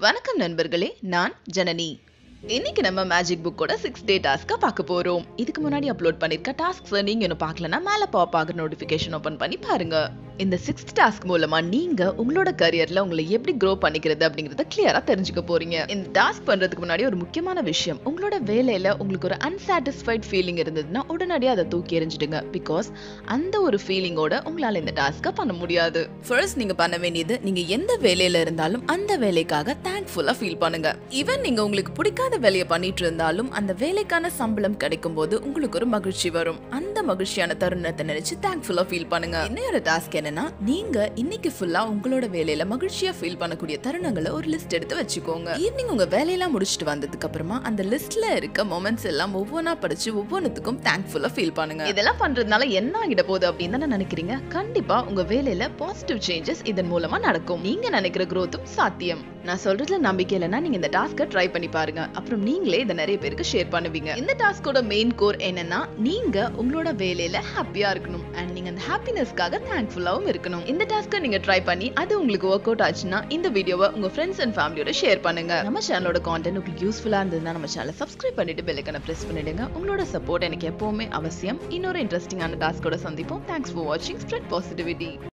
வணக்கம் நண்பர்களே நான் ஜனனி. இன்னைக்கு நம்ம மேஜிக் புக்கோட சிக்ஸ் டே டாஸ்க்கை பார்க்க போறோம். இதுக்கு முன்னாடி அப்லோட் பண்ணிருக்க டாஸ்க் நீங்க இன்னும் பார்க்கலனா மேல பாப் ஆகிற நோட்டிபிகேஷன் ஓபன் பண்ணி பாருங்க. இந்த சிக்ஸ்த் டாஸ்க் மூலமா நீங்க உங்களோட கரியர்ல உங்களை எப்படி க்ரோ பண்ணிக்கிறது அப்படிங்கறத கிளியரா தெரிஞ்சுக்க போறீங்க. இந்த டாஸ்க் பண்றதுக்கு முன்னாடி ஒரு முக்கியமான விஷயம். உங்களோட வேலையில உங்களுக்கு ஒரு அன்சாட்டிஸ்ஃபைட் ஃபீலிங் இருந்ததுன்னா உடனடியாக அதை தூக்கி எறிஞ்சிடுங்க. பிகாஸ் அந்த ஒரு ஃபீலிங்கோட உங்களால இந்த டாஸ்க்கை பண்ண முடியாது. ஃபர்ஸ்ட் நீங்க பண்ண வேண்டியது நீங்க எந்த வேலையில இருந்தாலும் அந்த வேலைக்காக தேங்க்ஃபுல்லா ஃபீல் பண்ணுங்க. ஈவன் நீங்க உங்களுக்கு பிடிக்காத வேலையை பண்ணிட்டு இருந்தாலும் அந்த வேலைக்கான சம்பளம் கிடைக்கும் போது உங்களுக்கு ஒரு மகிழ்ச்சி வரும். அந்த மகிழ்ச்சியான தருணத்தை நினைச்சு தேங்க்ஃபுல்லா ஃபீல் பண்ணுங்க. இன்னொரு டாஸ்க் என்ன என்னன்னா நீங்க இன்னைக்கு ஃபுல்லா உங்களோட வேலையில மகிழ்ச்சியா ஃபீல் பண்ணக்கூடிய தருணங்களை ஒரு லிஸ்ட் எடுத்து வச்சுக்கோங்க. ஈவினிங் உங்க வேலையெல்லாம் முடிச்சிட்டு வந்ததுக்கு அப்புறமா அந்த லிஸ்ட்ல இருக்க மொமெண்ட்ஸ் எல்லாம் ஒவ்வொன்றா படிச்சு ஒவ்வொன்றுத்துக்கும் தேங்க்ஃபுல்லா ஃபீல் பண்ணுங்க. இதெல்லாம் பண்றதுனால என்ன ஆகிட போகுது அப்படின்னு தானே நினைக்கிறீங்க? கண்டிப்பா உங்க வேலையில பாசிட்டிவ் சேஞ்சஸ் இதன் மூலமா நடக்கும். நீங்க நினைக்கிற குரோத்தும் சாத்தியம். நான் சொல்றதுல நம்பிக்கை இல்லைன்னா நீங்க இந்த டாஸ்க்கை ட்ரை பண்ணி பாருங்க. அப்புறம் நீங்களே இதை நிறைய பேருக்கு ஷேர் பண்ணுவீங்க. இந்த டாஸ்கோட மெயின் கோர் என்னன்னா நீங்க உங்களோட வேலையில ஹாப்பியா இருக்கணும். அண்ட் நீங்க அந்த ஹாப்பினஸ்க்காக தேங்க்ஃபுல்லாவும் இருக்கணும். இந்த டாஸ்க்கை நீங்க ட்ரை பண்ணி அது உங்களுக்கு ஒர்க் அவுட் ஆச்சுன்னா இந்த வீடியோவை உங்க ஃப்ரெண்ட்ஸ் அண்ட் ஃபேமிலியோட ஷேர் பண்ணுங்க. நம்ம சேனலோட கான்டென்ட் உங்களுக்கு யூஸ்ஃபுல்லா இருந்ததுன்னா நம்ம சேனலை சப்ஸ்கிரைப் பண்ணிட்டு பெல்லைக்கனை பிரஸ் பண்ணிடுங்க. உங்களோட சப்போர்ட் எனக்கு எப்பவுமே அவசியம். இன்னொரு இன்ட்ரெஸ்டிங்கான டாஸ்கோட சந்திப்போம். தேங்க்ஸ் ஃபார் வாட்சிங் ஸ்ப்ரெட் பாசிட்டிவிட்டி